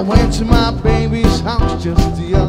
I went to my baby's house just the other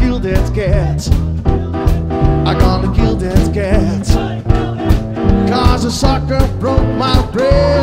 kill that cat. I gonna kill that cat. Cause a sucker broke my brand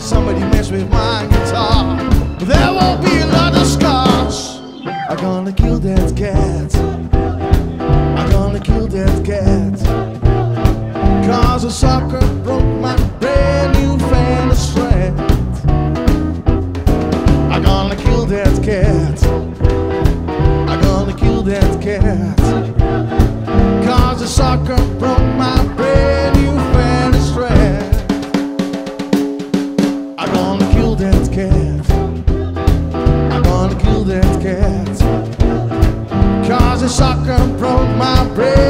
somebody mess with my guitar, there won't be a lot of scars. I'm gonna kill that cat. I'm gonna kill that cat. Cause a sucker broke my brand new Fender Strat. I'm gonna kill that cat. I'm gonna kill that cat. Cause the sucker broke my Strat.